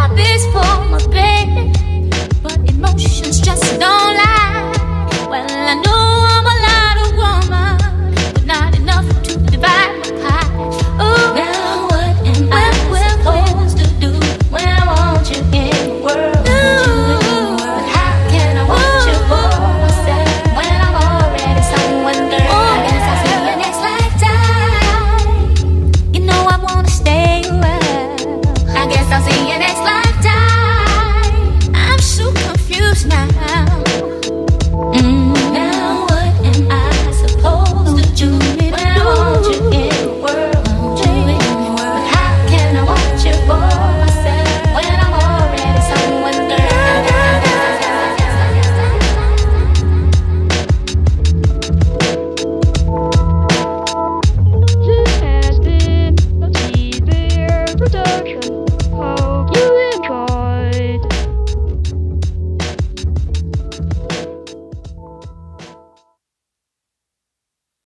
heart beats for my baby, but emotions just don't.